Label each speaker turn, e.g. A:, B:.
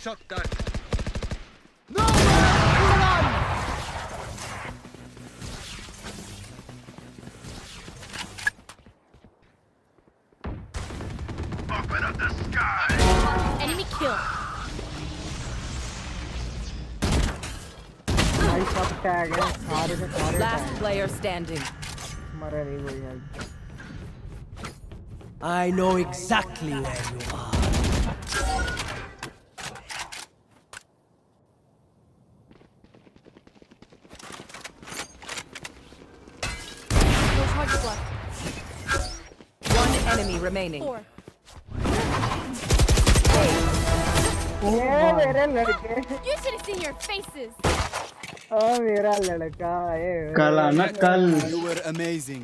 A: shot that.
B: No! Up the sky! Enemy kill.
C: Last player standing.
D: I know exactly where you are.
C: One enemy remaining.
E: Four.
B: ये मेरे लड़के
E: You should have seen your faces.
B: ओ मेरा लड़का ये
F: कल आना कल
A: You were amazing.